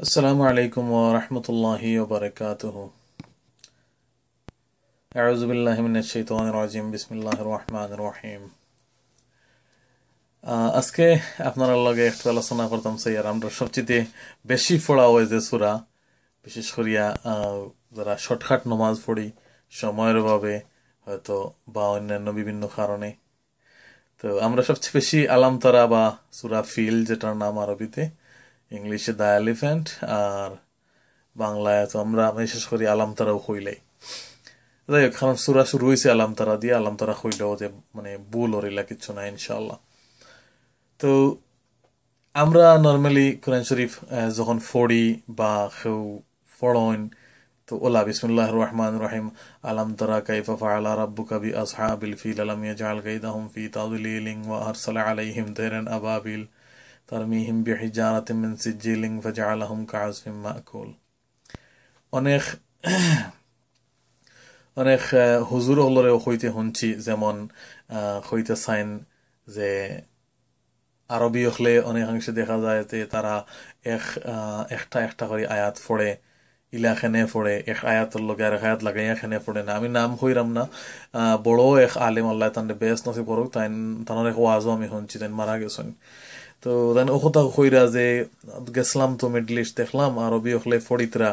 السلام عليكم ورحمة الله وبركاته أعوذ بالله من الشيطان الرجيم بسم الله الرحمن الرحيم আজকে আপনার লগে একটু আলোচনা করতাম স্যার আমরা সবচেয়ে বেশি পড়া হয় যে সুরা বিশেষ করিয়া যারা শর্টকাট নমাজ পড়ি সময়ের অভাবে হয়তো বা অন্যান্য বিভিন্ন কারণে তো আমরা সবচেয়ে বেশি আলামতারা বা সুরা ফিল যেটার নাম আরবিতে ইংলিশে দ্য এলিফ্যান্ট আর বাংলায় তো আমরা বিশেষ করি আলামতারাও হইলাই যাই হোক কারণ সুরা শুরু হয়েছে আলামতারা দিয়ে আলামতারা হইলেও যে মানে ভুল ওরিলা কিচ্ছু না ইনশাল্লাহ তো আমরা নর্মালি কোরআন শরীফ যখন ফড়ি বা কেউ ফড়ন তো ওলা বিসমুল্লাহ রহমান রহিম, আলম তরা কাইফা ফাআলা রাব্বুকা বি আসহাবিল ফিল, আলাম ইয়াজআল কাইদাহুম ফি তাদলিলিন ওয়া আরসালা আলাইহিম তাইরান আবাবিল। তারমিহিম বিহিজারাতিন মিন সিজিলিন ফাজআলাহুম কাআসফিন মাকুল। অনেক অনেক হুজুর হলরে হইতে শুনছি যেমন হইতে চাইন যে আরবি হলে অনেকাংশে দেখা যায় যে তারা এক একটা একটা করে আয়াত ফোড়ে ইলাখানে ফোড়ে এক আয়াতর লগে আর আয়াত লাগাই এখানে ফোড়ে না। আমি নাম হইরাম না বড় এক আলিম, আল্লাহ তান বেশ নসি করুক তাই তানোর এক ওয়াজও আমি শুনছি তাই মারা গেছেন। তো তাই ওখতা কইরা যে গেছিলাম তো মিডল ইস্ট দেখলাম আরবি হলে ফড়িতরা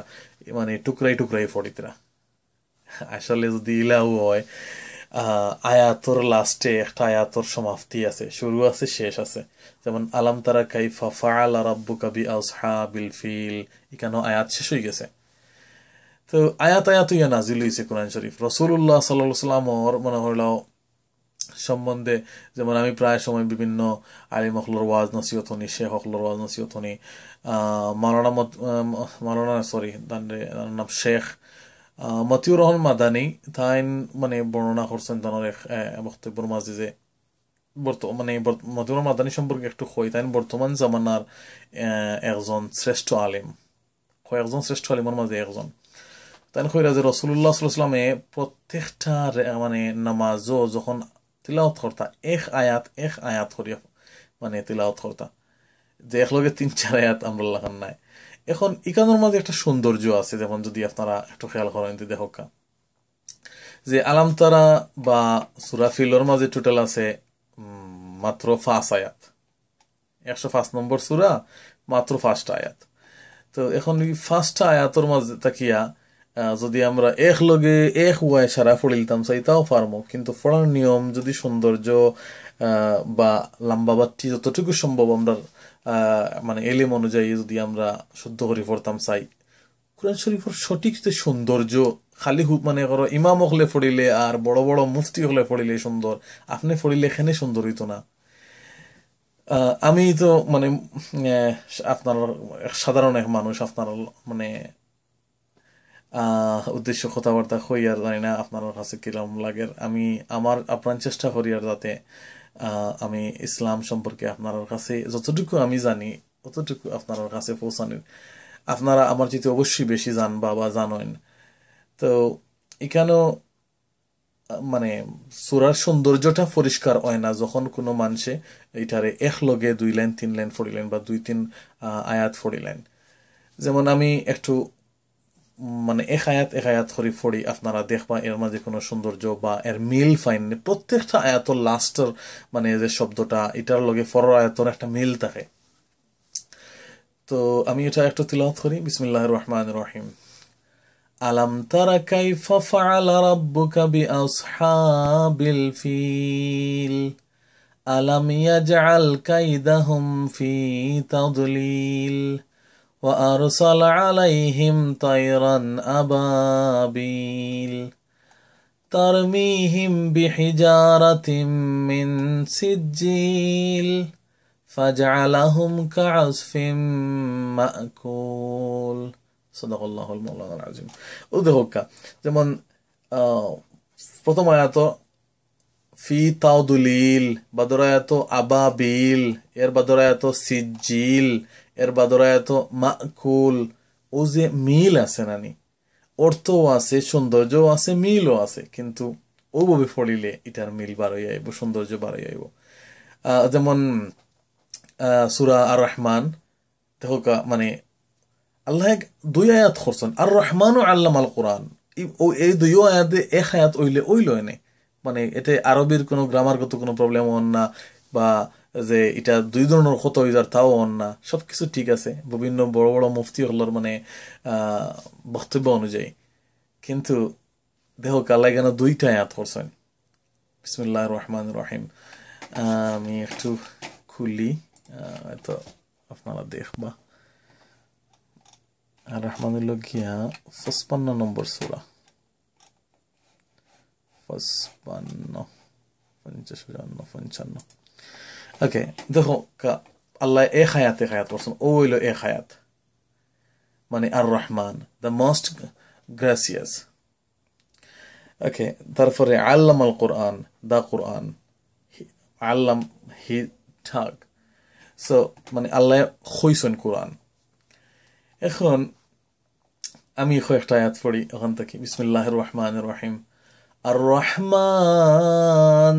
মানে টুকরাই টুকরাই ফড়িতরা আসলে যদি ইলাও হয় আয়াতর লাস্টে একটা আয়াতর সমাপ্তি আছে, শুরু আছে, শেষ আছে। যেমন, আলাম তারা কাইফা ফাআল রাব্বু কাবি আসহাবিল ফিল এখানেও আয়াত শেষ হয়ে গেছে? তো আয়াত আয়াত ইয়া নাজিল হয়েছে কোরআন শরীফ। রসুল্লাহ সাল্লাহ সাল্লামর মনে হইল সম্বন্ধে, যেমন আমি প্রায় সময় বিভিন্ন আলিম হকলর ওয়াজ, নসিহত হনি শেখ হকলর ওয়াজ, নসিহত হনি মালানা মালানা সরি তার নাম শেখ মতিউর রহমান মাদানি, তাইন মানে বর্ণনা করছেন তানোর এক বক্তব্যের মাঝে যে মানে মতিউর মাদানি সম্পর্কে একটু কই, তাইন বর্তমান জামানার একজন শ্রেষ্ঠ আলিম কয়েকজন শ্রেষ্ঠ আলিমের মাঝে একজন তাই কইরা যে রসুল্লাহ সাল্লামে প্রত্যেকটা মানে নামাজও যখন তিলাওত করতা এক আয়াত এক আয়াত করিয়া মানে তিলাওত করতা যে একলগে তিন চার আয়াত আমরা লাগান নাই এখন ইকানোর মাঝে একটা সৌন্দর্য আছে, যেমন যদি আপনারা একটু খেয়াল করেন দেখা যে আলামতারা বা সুরাফিলর মাঝে টোটাল আছে মাত্র ফাঁস আয়াত। একশো পাঁচ নম্বর সুরা, মাত্র ফার্স্ট আয়াত। তো এখন ফার্স্ট আয়াতর মাঝে তাকিয়া যদি আমরা এক লগে এক ওয়াই সারা ফড়িলতাম, চাইতাও পারব কিন্তু ফড়ার নিয়ম যদি সৌন্দর্য বা লাম্বাবাটি যতটুকু সম্ভব আমরা মানে এলিম অনুযায়ী যদি আমরা শুদ্ধ করে পড়তাম, চাই। কোরআন শরীফের সঠিক যে সৌন্দর্য, খালি মানে করো ইমাম হলে পড়িলে আর বড় বড় মুফতি হলে পড়িলে সুন্দর, আপনি পড়িলে এখানে সুন্দর হইতো না। আমি তো মানে আপনার সাধারণ এক মানুষ, আপনার মানে উদ্দেশ্য কথাবার্তা হই আর জানি না আপনার কাছে কিরম লাগে। আমি আমার আপনার চেষ্টা করি আর যাতে আমি ইসলাম সম্পর্কে আপনার কাছে যতটুকু আমি জানি, ততটুকু আপনার কাছে পৌঁছানোর। আপনারা আমার যেতে অবশ্যই বেশি জানবা বা জানেন। তো এখানেও মানে সুরার সৌন্দর্যটা পরিষ্কার হয় না যখন কোনো মানুষে এইটারে এক লগে দুই লাইন, তিন লাইন ফড়িলেন বা দুই, তিন আয়াত ফড়িলেন যেমন আমি একটু মানে এক আয়াত এক আয়াত করি ফড়ি আপনারা দেখবা এর মাঝে কোনো সৌন্দর্য বা এর মিল ফাইন প্রত্যেকটা আয়াতর লাস্টের মানে যে শব্দটা, এটার লগে ফর আয়াতর একটা মিল থাকে। তো আমি এটা একটু তিলাওয়াত করি। বিসমিল্লাহ রহমান রহিম। আলাম তারা কাইফা ফাআলা রাব্বুকা বিআসহাবিল ফিল? আলাম ইয়াজআল কাইদাহুম ফি তাদলিল? وأرسل عليهم طيرا أبابيل ترميهم بحجارة من سجيل فجعلهم كعصف مأكول صدق الله المولانا العظيم উদাহরণ যেমন প্রথম আয়াত ফি তাউদুলিল বাদরায়াত আবাবিল এর বাদরায়াত সিজিল এর বাদরায়াত মাকুল, ও যে মিল আছে নানি। অর্থও আছে, সৌন্দর্যও আছে, মিলও আছে, কিন্তু ওভাবে পড়িলে এটার মিল বাড়াই আইব, সৌন্দর্য বাড়াই আইব। যেমন সুরা আর রহমান দেখো মানে আল্লাহ দুই আয়াত করছেন আর রহমান ও আল্লাম আল কোরআন এই দুই আয়াতে এক আয়াত ওইলে ওইল এনে মানে এতে আরবির কোনো গ্রামারগত কোনো প্রবলেম হন না, বা যে এটা দুই ধরনের কত হয়ে যার তাও হন না। সব কিছু ঠিক আছে। বিভিন্ন বড় বড় মুফতি হলোর মানে বক্তব্য অনুযায়ী। কিন্তু দেহ কাল্লা কেন দুইটা আয়াত করছেন? বিসমুল্লাহ রহমান রহিম। আমি একটু খুলি। তো আপনারা দেখবা। আর রহমানুল্লাহ গিয়া পঁচপান্ন নম্বর সুরা। পঁচপান্ন পঞ্চাশ পঞ্চান্ন। ওকে দেখো আল্লাহ এক হায়াত এক হায়াত করছেন ও হইল এক হায়াত মানে আর রহমান দ্য মোস্ট গ্রাসিয়াস ওকে তারপরে আল্লাম আল কোরআন দ্য কোরআন আল্লাম হি ঠাক সো মানে আল্লাহ হইছেন কোরআন এখন আমি কয়েকটা আয়াত পড়ি ওখান থেকে বিসমুল্লাহ রহমান রহিম আর রহমান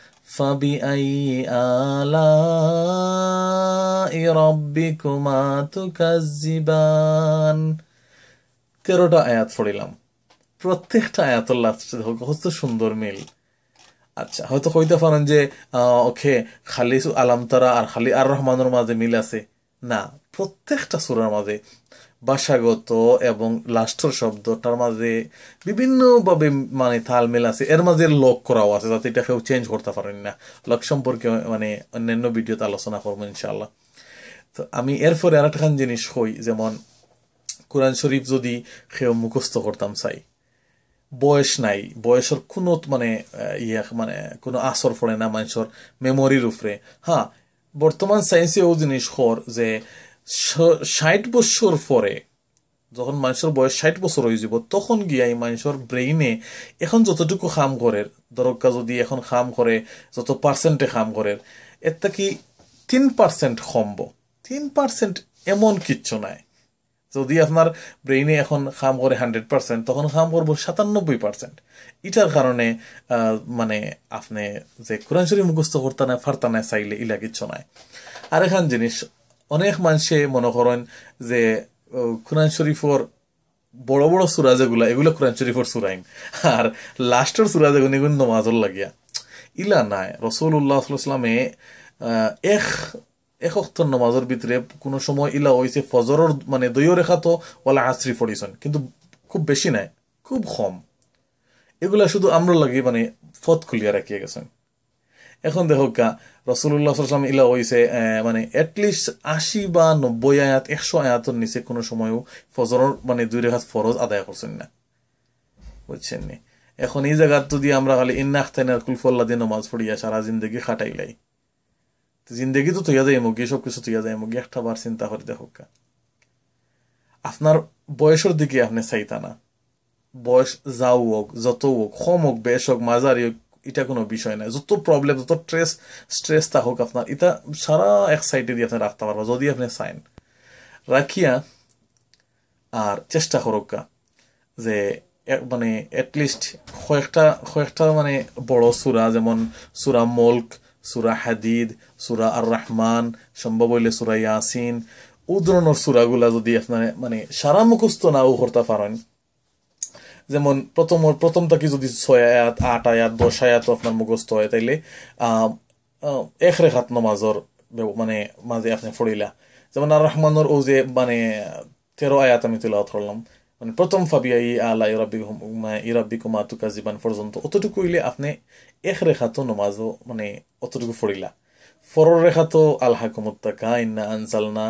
فبأي آلاء ربكما تكذبان তেরোটা আয়াত পড়িলাম প্রত্যেকটা আয়াতুল্লাহ কত সুন্দর মিল আচ্ছা হয়তো কইতে পারেন যে ওকে খালি আলাম তারা আর খালি আর রহমানের মাঝে মিল আছে না প্রত্যেকটা সুরার মাঝে ভাষাগত এবং লাস্টর শব্দটার মাঝে বিভিন্নভাবে মানে তাল মেল আছে। এর মাঝে লক করাও আছে যাতে এটা কেউ চেঞ্জ করতে পারেন না। লক সম্পর্কে মানে অন্যান্য ভিডিওতে আলোচনা করব ইনশাল্লাহ তো আমি এরপরে আর একটা জিনিস হই যেমন কোরআন শরীফ যদি কেউ মুখস্থ করতাম চাই। বয়স নাই, বয়সের কোনো মানে ইয়ে মানে কোনো আসর পড়ে না মানুষের মেমোরির উপরে। হ্যাঁ বর্তমান সায়েন্সে ও জিনিস খর যে ষাট বছর পরে যখন মানুষের বয়স ষাট বছর হয়ে যাব, তখন গিয়া এই মানুষের ব্রেইনে এখন যতটুকু খাম করে দরকা যদি এখন খাম করে যত পার্সেন্টে খাম করে এর কি তিন পার্সেন্ট কমব। তিন পার্সেন্ট এমন কিচ্ছু নাই। যদি আপনার ব্রেইনে এখন খাম করে হান্ড্রেড পার্সেন্ট তখন খাম করব সাতানব্বই পার্সেন্ট এটার কারণে মানে আপনি যে কোরআন শরীফ মুখস্থ করতে না ফারতা না চাইলে ইলা কিচ্ছু নাই। আর এখান জিনিস অনেক মানুষে মনে করেন যে কোরআন শরীফর বড় বড় সুরা যেগুলা এগুলো কোরআন শরীফর সুরাইন। আর লাস্টের সুরা যেগুলো এগুলো নমাজর লাগিয়া। ইলা নাই রসুল্লাহ সাল্লামে এক এক অক্তর নমাজের ভিতরে কোনো সময় ইলা হয়েছে ফজরের মানে দইও রেখা তো ওলা আশ্রি পড়িছেন। কিন্তু খুব বেশি নাই, খুব কম। এগুলা শুধু আমরা লাগে মানে ফত খুলিয়া রাখিয়ে গেছেন। এখন দেখো কা রসুল্লাহ সাল্লাম ইলা হয়েছে মানে এটলিস্ট আশি বা নব্বই আয়াত, একশো আয়াতের নিচে কোনো সময়ও ফজরের মানে দুই রেখা ফরজ আদায় করছেন না। বুঝছেন নি? এখন এই জায়গার যদি আমরা খালি ইন্না আখতাইনার কুলফল্লা দিয়ে নমাজ পড়িয়া সারা জিন্দগি খাটাইলাই জিন্দগি তো তৈয়া যায় মুগি সব কিছু তৈয়া যায় মুগি একটা বার চিন্তা করে দেখো আপনার বয়সের দিকে আপনি চাইতা না। বয়স যাও হোক, যত হোক, কম হোক, বেশ হোক, মাঝারি হোক এটা কোনো বিষয় নাই যত প্রবলেম যত স্ট্রেস স্ট্রেস তা হোক আপনার, এটা সারা এক সাইডে দিয়ে আপনি রাখতে পারব যদি আপনি চাইন রাখিয়া আর চেষ্টা করুক যে মানে এটলিস্ট কয়েকটা কয়েকটা মানে বড় সুরা, যেমন সুরা মল্ক, সুরা হাদিদ, সুরা আর রহমান সম্ভব হইলে সুরা ইয়াসিন, ও ধরনের সুরাগুলা যদি আপনার মানে সারা মুখস্থ নাও করতে পারেন যেমন প্রথম প্রথম থেকে যদি ছয় আয়াত, আট আয়াত, দশ আয়াত আপনার মুখস্থ হয় তাইলে। এক রেখাত নমাজর মানে মাঝে আপনি ফড়িলা যেমন আর রহমানোর ও যে মানে তেরো আয়াত আমি তুলা ধরলাম মানে প্রথম ফাবিয়া ই আলা ইরাব্বি ইরাব্বি কুমা তুকা জীবান পর্যন্ত অতটুকু হইলে আপনি এক রেখা তো নমাজও মানে অতটুকু ফড়িলা ফরর রেখা তো আল্লাহ কুমুত্তাকা ইন্না আনসালনা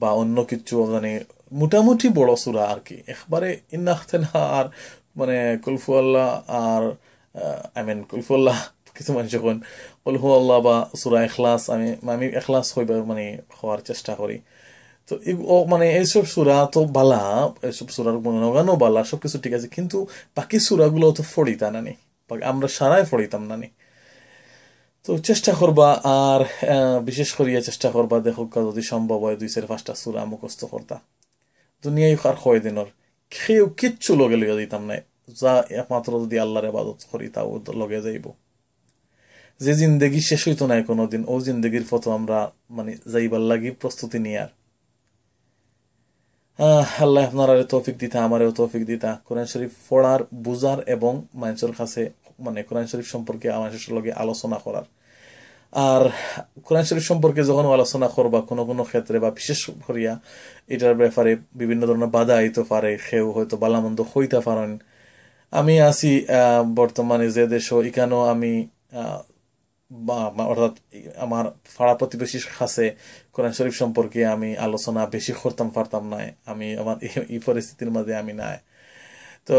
বা অন্য কিছু মানে মোটামুটি বড় সুরা আর কি। একবারে ইন্না আর মানে কুলফু আল্লাহ আর আই মিন কুলফু আল্লাহ কিছু মানুষ যখন কুলফু আল্লাহ বা সুরা এখলাস আমি আমি এখলাস হইবার মানে হওয়ার চেষ্টা করি। তো ও মানে এইসব সুরা তো বালা, এইসব সুরার গুণগানও বালা সব কিছু ঠিক আছে, কিন্তু বাকি সুরাগুলো তো ফড়িতা নানি আমরা সারাই ফড়িতাম নানি তো চেষ্টা করবা আর বিশেষ করিয়া চেষ্টা করবা, দেখো যদি সম্ভব হয় দুই চার পাঁচটা সুরা মুখস্থ করতা। দুনিয়ায় আর কয় দিনের কেউ কিচ্ছু লগে লগে দিতাম নাই। যা একমাত্র যদি আল্লাহর আবাদত করি, তাও লগে যাইব। যে জিন্দগি শেষ হইতো নাই কোনোদিন, ও জিন্দগির ফটো আমরা মানে যাইবার লাগি প্রস্তুতি নিয়ে আর। আল্লাহ আপনারা তৌফিক দিতা, আমারও তৌফিক দিতা। কোরআন শরীফ পড়ার, বুঝার এবং মানুষের কাছে মানে কোরআন শরীফ সম্পর্কে মানুষের লগে আলোচনা করার। আর কোরআন শরীফ সম্পর্কে যখন আলোচনা করবা কোনো কোনো ক্ষেত্রে বা বিশেষ করিয়া, এটার ব্যাপারে বিভিন্ন ধরনের বাধা আইতে পারে, সেও হয়তো বালামন্দ হইতে পারেন। আমি আছি বর্তমানে যে দেশ, এখানেও আমি অর্থাৎ আমার ফাড়া প্রতিবেশীর কাছে কোরআন শরীফ সম্পর্কে আমি আলোচনা বেশি করতাম, পারতাম না আমি আমার এই পরিস্থিতির মাঝে আমি নাই। তো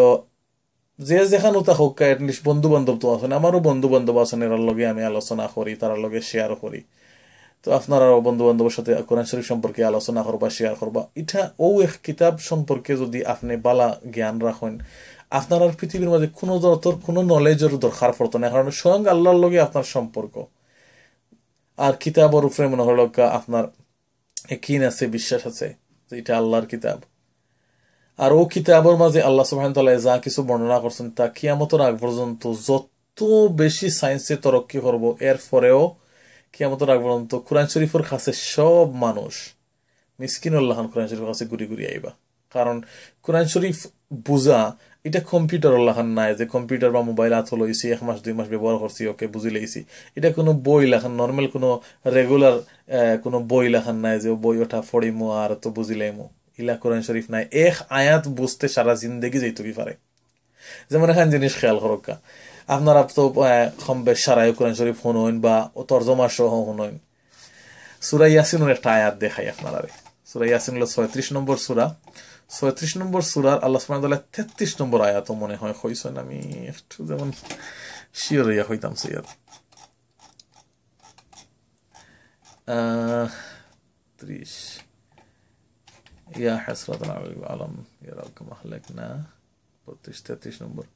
যে যেখানে তা হোক এটলিস্ট বন্ধু বান্ধব তো আছেন আমারও বন্ধু বান্ধব আছেন এর লগে আমি আলোচনা করি তার লগে শেয়ার করি। তো আপনারাও বন্ধু বান্ধবের সাথে কোরআন শরীফ সম্পর্কে আলোচনা করবা শেয়ার করবা। এটা ও এক কিতাব সম্পর্কে যদি আপনি বালা জ্ঞান রাখেন, আপনার পৃথিবীর মাঝে কোনো তোর কোনো নলেজের দরকার পড়তো না, কারণ স্বয়ং আল্লাহর লগে আপনার সম্পর্ক। আর কিতাবর উপরে মনে হলো আপনার কিন আছে বিশ্বাস আছে যে এটা আল্লাহর কিতাব। আর ও কিতাবর মাঝে আল্লাহ সুবাহ যা কিছু বর্ণনা করছেন তা কিয়ামতর আগ পর্যন্ত যত বেশি সায়েন্সে তরক্কি করব, এর পরেও কিয়ামতর আগ পর্যন্ত কোরআন শরীফের কাছে সব মানুষ মিসকিন মিসকিনুল্লাহ কোরআন শরীফের কাছে ঘুরি ঘুরি আইবা। কারণ কোরআন শরীফ বুঝা, এটা কম্পিউটার লাখান নাই যে কম্পিউটার বা মোবাইল হাত লইছি এক মাস, দুই মাস ব্যবহার করছি, ওকে বুঝি লাইছি। এটা কোনো বই লেখান নর্মাল কোনো রেগুলার কোনো বই লেখান নাই যে বই ওটা ফড়িমো আর তো বুঝিলাইমো। ইলা কোরআন শরীফ নাই। এক আয়াত বুঝতে সারা জিন্দগি যাইতো কি পারে। যেমন এখান জিনিস খেয়াল করকা আপনারা তো কম বেশ সারাই কোরআন শরীফ শুনুন বা তর্জমা সহ শুনুন। সুরা ইয়াসিনের একটা আয়াত দেখাই আপনারা সুরা ইয়াসিন হলো ছয়ত্রিশ নম্বর সুরা। ছয়ত্রিশ নম্বর সুরার আল্লাহ সুমাতাল্লাহ তেত্রিশ নম্বর আয়াত মনে হয় হইছেন আমি একটু যেমন শিওর ইয়া হইতাম সিয়ার ত্রিশ। ইয়া হাসরাত আলম ইয়ারকম আহলাকনা বত্রিশ তেত্রিশ নম্বর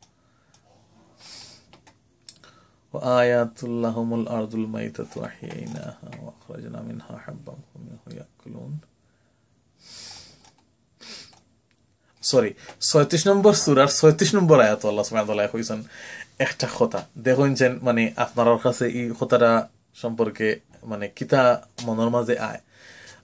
وآيات لهم الأرض الميتة أحييناها وأخرجنا منها حبا ومنه يأكلون সরি ছয়ত্রিশ নম্বর সুরার ছয়ত্রিশ নম্বর আয়াত আল্লাহ সুমায় কইছেন একটা কথা দেখুন যেন মানে আপনার কাছে এই কথাটা সম্পর্কে মানে কিতা মনের মাঝে আয়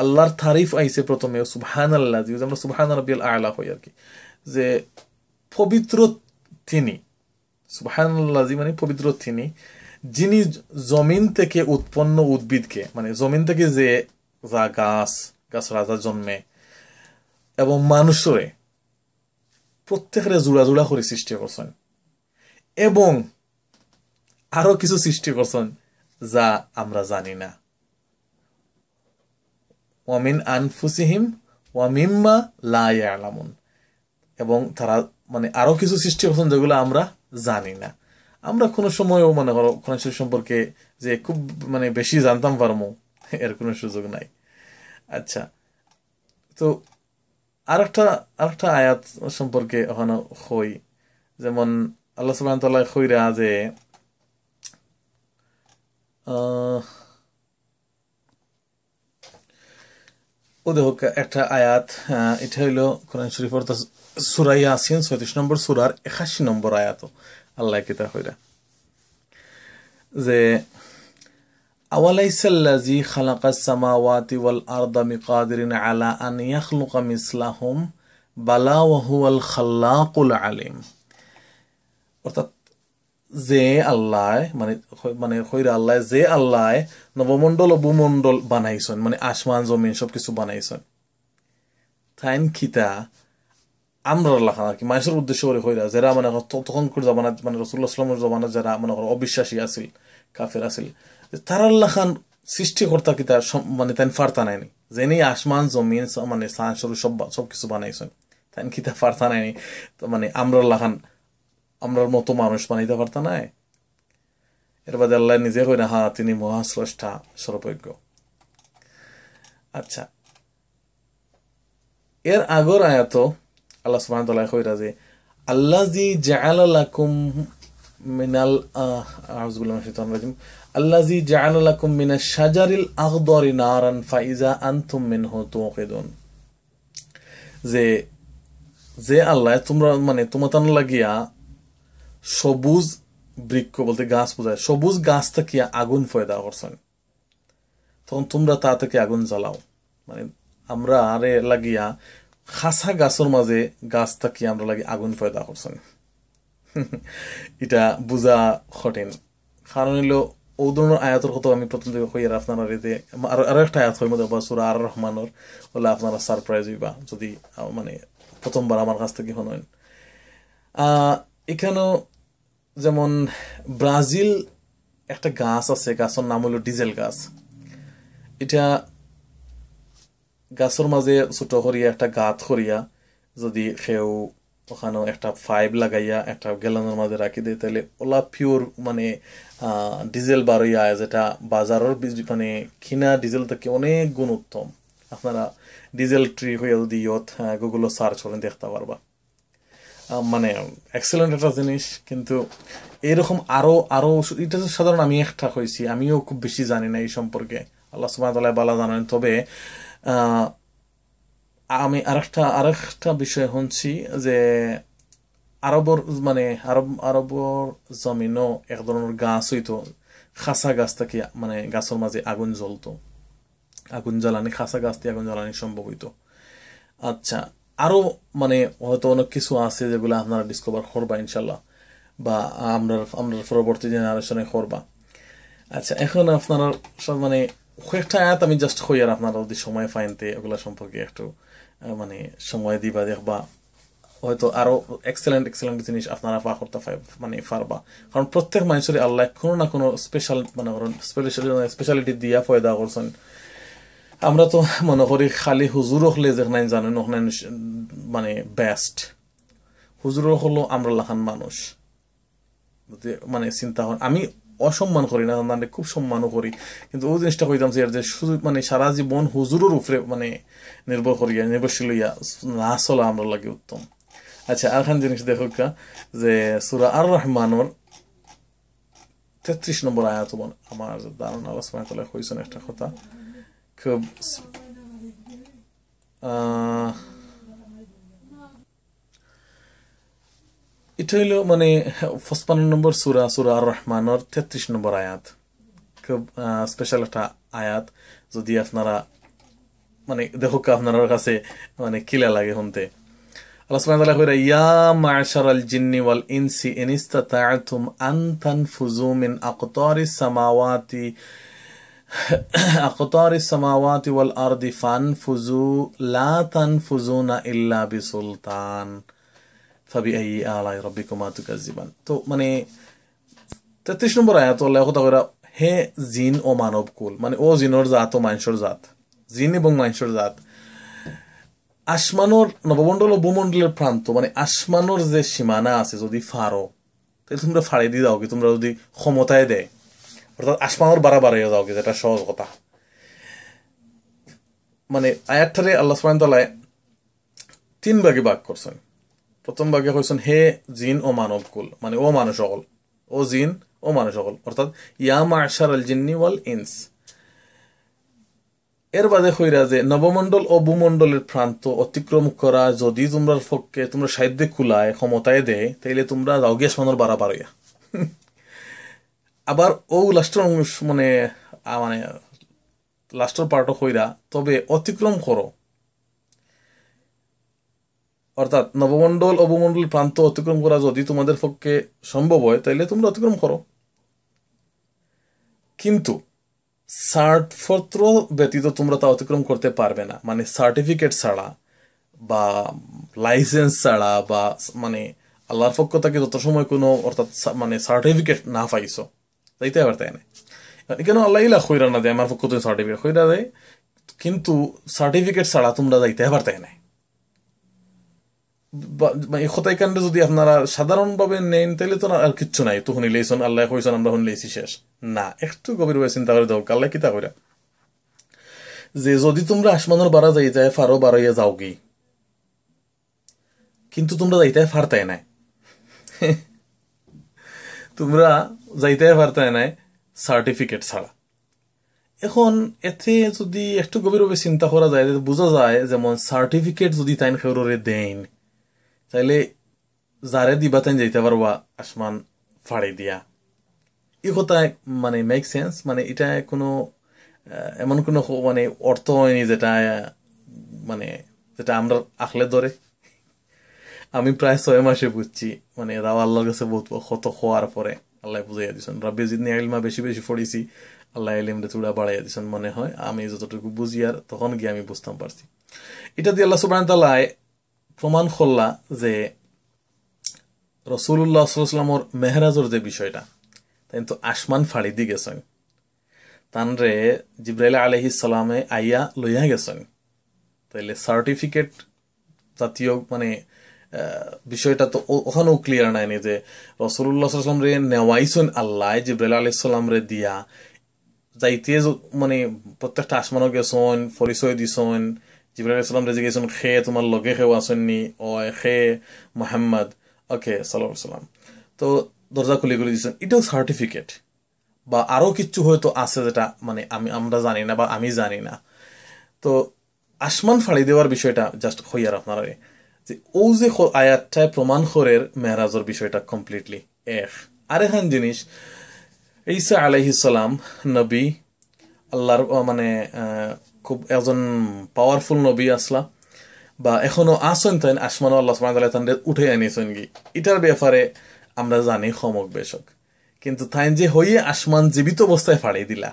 আল্লাহর তারিফ আইছে প্রথমে সুবহান আল্লাহ আমরা সুবহান রবিয়াল আলা হই আর কি, যে পবিত্র তিনি সুবহান আল্লাহ মানে পবিত্র তিনি, যিনি জমিন থেকে উৎপন্ন উদ্ভিদকে মানে জমিন থেকে যে, যা গাছ গাছ রাজা জন্মে, এবং মানুষরে প্রত্যেকের জোড়া জোড়া করে সৃষ্টি করছেন, এবং আরও কিছু সৃষ্টি করছেন যা আমরা জানি না। ওয়ামিন আনফুসিহিম ওয়ামিম্মা লায়ালামুন এবং তারা মানে আরও কিছু সৃষ্টি করছেন যেগুলো আমরা জানি না। আমরা কোনো সময়ও মনে করো কোন সম্পর্কে যে খুব মানে বেশি জানতাম পারমো, এর কোনো সুযোগ নাই। আচ্ছা তো আরেকটা আরেকটা আয়াত সম্পর্কে ওখানে হই। যেমন আল্লাহ সুবাহ তাল্লাহ যে ও দেখো একটা আয়াত এটা হইল কোরআন শরীফর সুরাই আসিন ছয়ত্রিশ নম্বর সুরার একাশি নম্বর আয়াত। আল্লাহ কিতা হইরা যে আওয়ালাইসাল্লাজি খালাকাস সামাওয়াতি ওয়াল আরদা মিকাদিরিন আলা আন ইয়াখলুকা মিসলাহুম, বালা ওয়াহুয়াল খাল্লাকুল আলিম। অর্থাৎ যে আল্লাহ মানে মানে হইরা আল্লাহ, যে আল্লাহ নবমণ্ডল ও ভূমণ্ডল বানাইছেন মানে আসমান, জমিন সব কিছু বানাইছেন। তাইন খিতা আমরা আল্লাহ আর কি? মানুষের উদ্দেশ্য করে হইরা, যারা মানে তখনকার জমানা মানে রসুল্লাহ আসলামের জমানা যারা মানে অবিশ্বাসী আছিল, কাফের আছিল, তার আল্লাহ খান সৃষ্টিকর্তা কি তার মানে তাই ফার্তা নাইনি যেনি আসমান, জমিন মানে সরু সব সব কিছু বানাইছেন তাই কি তা ফার্তা নাইনি মানে আমরা আল্লাহ খান আমরার মতো মানুষ বানাইতে পারতা নাই? এর বাদে আল্লাহ নিজে কই না হা, তিনি মহাস্রষ্টা, সর্বজ্ঞ। আচ্ছা। এর আগর আয়াত আল্লাহ সুবহান তাআলা কইরা যে আল্লাজি জাআলা লাকুম মিনাল আউযুবিল্লাহি মিনাশ শাইতানির রাজিম। আল্লাজি জাআলা লাকুম মিনাশ শাজারিল আখদারি নারান ফাইজা আনতুম মিনহু তুকিদুন যে যে আল্লাহ, তোমরা মানে তোমার লাগিয়া সবুজ বৃক্ষ বলতে গাছ বোঝায়। সবুজ গাছ থেকে আগুন ফয়দা করছেন। তখন তোমরা তা থেকে আগুন জ্বালাও। মানে আমরা আরে লাগিয়া খাসা গাছের মাঝে গাছ থাকি আমরা লাগি আগুন ফয়দা করছেন। এটা বুঝা কঠিন। কারণ হইল, ও ধরনের আয়াতের কথা আমি প্রথম থেকে হইয়ার আপনারা এতে আরও একটা আয়াত হই মধ্যে সুরা আর রহমানোর। হলে আপনারা সারপ্রাইজ হইবা, যদি মানে প্রথমবার আমার কাছ থেকে হন এখানেও যেমন ব্রাজিল একটা গাছ আছে, গাছের নাম হলো ডিজেল গাছ। এটা গাছের মাঝে ছোট করিয়া একটা গাত করিয়া যদি সেও ওখানেও একটা ফাইভ লাগাইয়া একটা গ্যালনের মাঝে রাখি দেয়, তাহলে ওলা পিওর মানে ডিজেল বারইয়া যেটা বাজারের মানে কিনা ডিজেল থেকে অনেক গুণ উত্তম। আপনারা ডিজেল ট্রি হইয়া যদি ইয়ত গুগলও সার্চ করেন, দেখতে পারবা। মানে এক্সেলেন্ট একটা জিনিস, কিন্তু এরকম আরও আরও এটা সাধারণ আমি একটা হয়েছি, আমিও খুব বেশি জানি না এই সম্পর্কে। আল্লাহ সুবাহ বালা জানেন। তবে আমি আরেকটা আরেকটা বিষয় শুনছি যে আরবর মানে আরব, আরবর জমিনও এক ধরনের গাছ হইতো। খাসা গাছ থেকে মানে গাছের মাঝে আগুন জ্বলতো। আগুন জ্বালানি, খাসা গাছ দিয়ে আগুন জ্বালানি সম্ভব হইতো। আচ্ছা আরও মানে হয়তো অনেক কিছু আছে যেগুলো আপনারা ডিসকভার করবা ইনশাল্লাহ বা আমরা আমরা পরবর্তী জেনারেশনে করবা। আচ্ছা এখন আপনারা সব মানে কয়েকটা আয়াত আমি জাস্ট হইয়ার আপনারা যদি সময় ফাইনতে ওগুলা সম্পর্কে একটু মানে সময় দিবা, দেখবা। হয়তো আরও এক্সেলেন্ট এক্সেলেন্ট জিনিস আপনারা পা করতে মানে পারবা। কারণ প্রত্যেক মানুষের আল্লাহ কোনো না কোনো স্পেশাল মানে স্পেশালিটি দিয়া ফয়দা করছেন। আমরা তো মনে করি খালি হুজুর হলে যেখানে জানেন ওখানে মানে বেস্ট হুজুর হলো আমরা লাখান মানুষ মানে চিন্তা হন আমি অসম্মান করি না মানে খুব সম্মানও করি। কিন্তু ওই জিনিসটা কইতাম যে শুধু মানে সারা জীবন হুজুরের উপরে মানে নির্ভর করিয়া, নির্ভরশীল হইয়া না চলা আমরা লাগে উত্তম। আচ্ছা আরখান জিনিস দেখো যে সুরা আর রহমানোর তেত্রিশ নম্বর আয়াত আমার দারুণ আলোচনা তালা কইছেন একটা কথা। খুব এটা হইল মানে পঁচপান্ন নম্বর সুরা সুরা আর রহমানের তেত্রিশ নম্বর আয়াত। খুব স্পেশাল একটা আয়াত। যদি আপনারা মানে দেখো আপনার কাছে মানে কিলা লাগে শুনতে। আল্লাহ সুবহানাহু ওয়া তাআলা কইরা, ইয়া মা'শারাল জিন্নি ওয়াল ইনসি ইন ইসতাতা'তুম আন তানফুযু মিন আকতারিস সামাওয়াতি আকতারিস সামাওয়াতি ওয়াল আরদি ফানফুযু লা তানফুযুনা ইল্লা বিসুলতান ফাবি আই আলাই রব্বিকুমা তুকাজ্জিবান তো মানে তেত্রিশ নম্বর আয়াত, আল্লাহ কইরা, হে জিন ও মানব কুল মানে ও জিনর জাত ও মানুষের জাত, জিন এবং মানুষের জাত, আসমানোর নবমণ্ডল ও ভূমণ্ডলের প্রান্ত মানে আসমানোর যে সীমানা আছে যদি ফারো তাহলে তোমরা ফাড়ে দিয়ে যাও কি তোমরা যদি ক্ষমতায় দেয়। অর্থাৎ আসমানোর বাড়া বাড়াইয়া যাও কি, যেটা সহজ কথা। মানে আয়াতটারে আল্লাহ সুবাহ তালায় তিন ভাগে ভাগ করছেন। প্রথম ভাগে কইছেন হে জিন ও মানব কুল মানে ও মানুষ সকল, ও জিন ও মানুষ সকল, অর্থাৎ ইয়া মাশার আল জিন্নি ওয়াল ইনস। এর বাদে কইরা যে নবমণ্ডল ও ভূমণ্ডলের প্রান্ত অতিক্রম করা, যদি তোমরা পক্ষে তোমরা সাহিত্যে কুলায় ক্ষমতায় দেয়, তাইলে তোমরা যাও গিয়ে সমানোর বাড়া পারইয়া আবার ও লাস্টের মানে মানে লাস্টের পার্টও কইরা, তবে অতিক্রম করো। অর্থাৎ নবমণ্ডল, অবমণ্ডল প্রান্ত অতিক্রম করা যদি তোমাদের পক্ষে সম্ভব হয়, তাইলে তোমরা অতিক্রম করো। কিন্তু সার্টপত্র ব্যতীত তোমরা তা অতিক্রম করতে পারবে না। মানে সার্টিফিকেট ছাড়া বা লাইসেন্স ছাড়া বা মানে আল্লাহর পক্ষ থেকে যত সময় কোনো অর্থাৎ মানে সার্টিফিকেট না পাইছো। যাইতে পারতে তাই না কেন আল্লাহ ইলা খৈরা না দেয় আমার পক্ষ থেকে সার্টিফিকেট খৈরা দেয় কিন্তু সার্টিফিকেট ছাড়া তোমরা যাইতে পারতে না এই কাণ্ডে যদি আপনারা সাধারণভাবে নেন তাহলে তো আর কিচ্ছু নাই তো শুনিলেইছন আল্লাহ কইছেন আমরা শেষ না একটু গভীরভাবে চিন্তা করে দাও আল্লাহ কিতা কইরা যে যদি তোমরা আসমানের বাড়া যাই যায় ফারো বাড়াইয়া যাও কি কিন্তু তোমরা যাইতে ফারতাই নাই তোমরা যাইতে পারতাই নাই সার্টিফিকেট ছাড়া। এখন এতে যদি একটু গভীরভাবে চিন্তা করা যায় বোঝা যায় যেমন সার্টিফিকেট যদি তাইন খেউরে দেন তাইলে যারে দিবা তাই যাইতে পারবা আসমান ফাড়ি দিয়া। এই কথা মানে মেক সেন্স মানে এটা কোনো এমন কোনো মানে অর্থ হয়নি যেটা মানে যেটা আমরা আখলে ধরে। আমি প্রায় ছয় মাসে বুঝছি মানে রাও আল্লাহর কাছে বহুত কত খোয়ার পরে আল্লাহ বুঝাইয়া দিছেন, রব্বি জিদনি আইলমা বেশি বেশি পড়িছি, আল্লাহ এলিমরে চূড়া বাড়াইয়া দিছেন মনে হয়, আমি যতটুকু বুঝি আর তখন গিয়ে আমি বুঝতাম পারছি। এটা দিয়ে আল্লাহ সুবাহ তাল্লাহ প্রমাণ করলা যে রসুল্লাহ সাল্লামর মেহরাজর যে বিষয়টা, তাই তো আসমান ফাড়ি দি গেছেন। তানরে জিব্রাইল আলহি সালামে আইয়া লইয়া গেছেন। তাইলে সার্টিফিকেট জাতীয় মানে বিষয়টা তো ওখানেও ক্লিয়ার নাইনি যে রসুল্লাহ সাল্লাম রে নেওয়াইছেন আল্লাহ, জিব্রাইল আলহিসাল্লাম রে দিয়া। যাইতে মানে প্রত্যেকটা আসমানও গেছেন পরিচয় দিছেন জিবরাল ইসলাম রেজে গেছেন খে, তোমার লগে খেও আসেননি? ও খে, মোহাম্মদ। ওকে সাল্লাম তো দরজা খুলে খুলে দিচ্ছেন এটাও সার্টিফিকেট বা আরও কিচ্ছু হয়তো আছে যেটা মানে আমি আমরা জানি না বা আমি জানি না। তো আসমান ফাড়ি দেওয়ার বিষয়টা জাস্ট হইয়ার আপনারা যে ও যে আয়াতটায় প্রমাণ করের মেহরাজের বিষয়টা কমপ্লিটলি এক আরেকখান জিনিস, ঈসা আলাইহিসাল্লাম নবী, আল্লাহর মানে খুব একজন পাওয়ারফুল নবী আসলা, বা এখনও আসেন তাই আসমান আল্লাহ তাদের উঠে আনিয়েছেন কি এটার ব্যাপারে আমরা জানি সমক বেশক। কিন্তু তাই যে হইয়ে আসমান জীবিত অবস্থায় ফাড়িয়ে দিলা,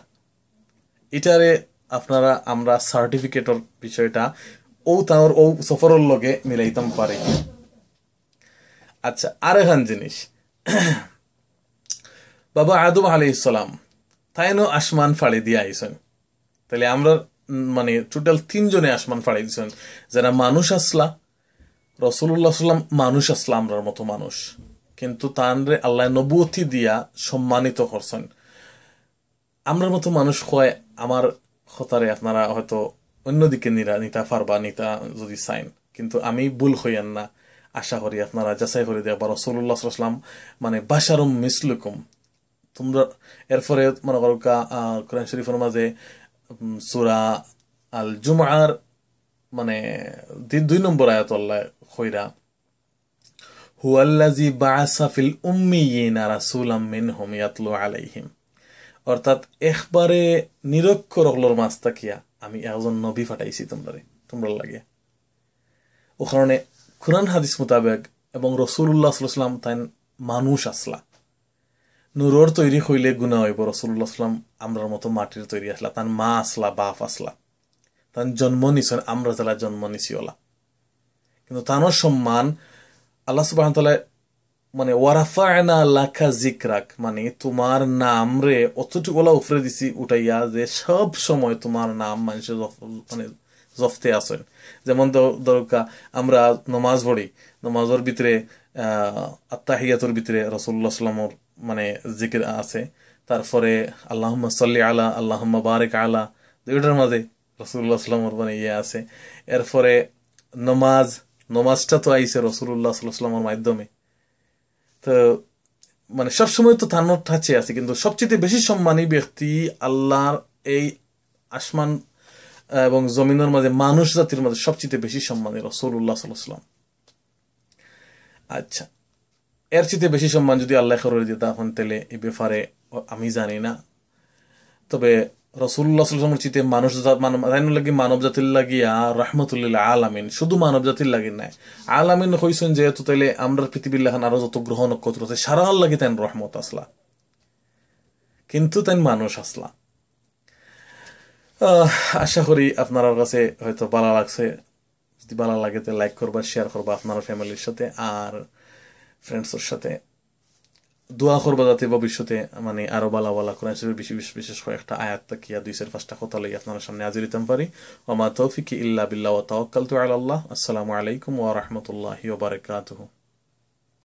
এটারে আপনারা, আমরা সার্টিফিকেটর বিষয়টা ও তাঁর ও সফরের লগে মিলাইতাম পারে। আচ্ছা আর এখান জিনিস। বাবা আদম আলি তাইনও আসমান ফাড়ি দিয়ে আইসেন তাহলে আমরা মানে টোটাল তিনজনে আসমান ফাড়াই দিচ্ছেন যারা মানুষ আসলা রসুল্লাহ সাল্লাম মানুষ আসলা আমরার মতো মানুষ। কিন্তু তানরে আল্লাহ নবুয়তি দিয়া সম্মানিত করছেন। আমরার মতো মানুষ হয় আমার হতারে আপনারা হয়তো অন্যদিকে নিতা পারবা নিতা যদি চাইন। কিন্তু আমি ভুল হইয়ান না। আশা করি আপনারা যাচাই করে দেওয়া বা রসুল্লাহ সাল্লাম মানে বাসারম মিসলুকুম। তোমরা এরপরে মনে করো কোরআন শরীফের মাঝে সুরা আল জুমার মানে দুই নম্বর আয়াত আল্লাহ খৈরা হুয়াল্লাজি বাসাফিল উম্মিয়িনা রাসূলাম মিনহুম ইয়াতলু আলাইহিম। অর্থাৎ একবারে নিরক্ষর হলোর মাছ তাকিয়া। আমি একজন নবী ফাটাইছি তোমরা তোমরা লাগে। ও কারণে কোরআন, হাদিস মোতাবেক এবং রসুল্লাহ সাল্লাম তাই মানুষ আসলা। নুরর তৈরি হইলে গুণা হইব রসুল্লাহ সাল্লাম আমরার মতো মাটির তৈরি আসলা, তার মা আসলা, বাপ আসলা। তার জন্ম নিছেন আমরা যারা জন্ম নিছি ওলা। কিন্তু তানোর সম্মান আল্লাহ সুবাহ মানে ওয়ারাফায়না লাখা জিকরাক মানে তোমার নাম রে অতটুকু ওলা উফরে দিছি, উঠাইয়া যে সব সময় তোমার নাম মানুষের মানে জফতে আসেন যেমন দরকা আমরা নমাজ পড়ি, নমাজের ভিতরে আত্মাহিয়াতর ভিতরে রসুল্লাহ সাল্লামর মানে জিকির আছে। তারপরে আল্লাহ সাল্লি আলা আল্লাহ বারেক আলা দুইটার মাঝে রসুল্লাহ সাল্লামর মানে ইয়ে আছে। এরপরে, নমাজ নমাজটা তো আইসে রসুল্লাহ সাল্লামের মাধ্যমে। তো মানে সবসময় তো তানোর ঠাচে আছে, কিন্তু সবচেয়ে বেশি সম্মানী ব্যক্তি আল্লাহর এই আসমান এবং জমিনের মাঝে মানুষ জাতির মাঝে সবচেয়ে বেশি সম্মানী রসুল্লাহ সাল্লাম আচ্ছা এর চেয়ে বেশি সম্মান যদি আল্লাহ করে দিত এখন তেলে এ ব্যাপারে আমি জানি না। তবে রসুল্লাহ সাল্লামের চিতে মানুষ লাগি মানব জাতির লাগিয়া রহমতুল্লাহ আলামিন। শুধু মানব জাতির লাগি নাই। আলামিন হইছেন যেহেতু তাইলে আমরা পৃথিবীর লেখান আরও যত গ্রহ নক্ষত্র আছে, সারা লাগি তাই রহমত আসলা। কিন্তু তাই মানুষ আসলা। আশা করি আপনার কাছে হয়তো ভালো লাগছে। যদি ভালো লাগে তো লাইক করবা শেয়ার করবা আপনার ফ্যামিলির সাথে আর ফ্রেন্ডসের সাথে। দোয়া করবা যাতে ভবিষ্যতে মানে আরও বালা বালা শরীফ বিশেষ বিশেষ কয়েকটা আয়াত তাকিয়া দুই চার পাঁচটা কথা লই আপনার সামনে হাজির দিতাম পারি। ওমা তৌফিক ইল্লা বিল্লাহ ওয়া তাওয়াক্কালতু আলা আল্লাহ আসসালামু আলাইকুম ওয়া রাহমাতুল্লাহি ওয়া বারাকাতুহু।